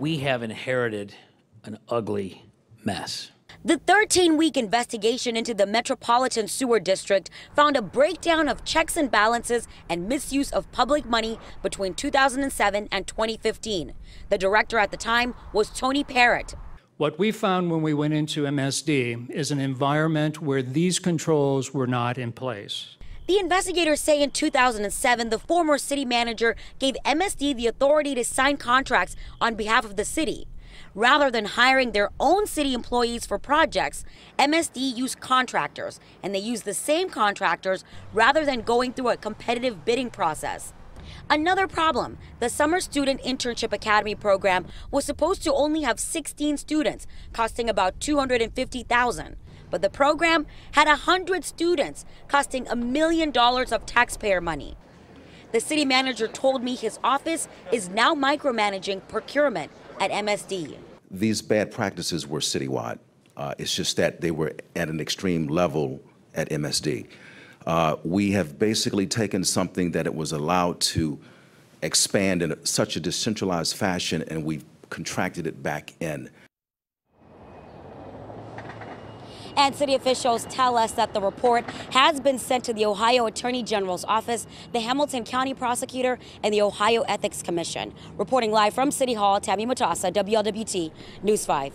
we have inherited an ugly mess. The 13 week investigation into the Metropolitan Sewer District found a breakdown of checks and balances and misuse of public money between 2007 and 2015. The director at the time was Tony Parrott. What we found when we went into MSD is an environment where these controls were not in place. The investigators say in 2007, the former city manager gave MSD the authority to sign contracts on behalf of the city. Rather than hiring their own city employees for projects, MSD used contractors, and they used the same contractors rather than going through a competitive bidding process. Another problem, the Summer Student Internship Academy program was supposed to only have 16 students, costing about 250,000. But the program had 100 students, costing a million dollars of taxpayer money. The city manager told me his office is now micromanaging procurement at MSD. These bad practices were citywide. Uh, it's just that they were at an extreme level at MSD. Uh, we have basically taken something that it was allowed to expand in such a decentralized fashion and we've contracted it back in. And city officials tell us that the report has been sent to the Ohio Attorney General's office, the Hamilton County Prosecutor, and the Ohio Ethics Commission. Reporting live from City Hall, Tammy Mutasa, WLWT News 5.